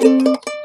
Música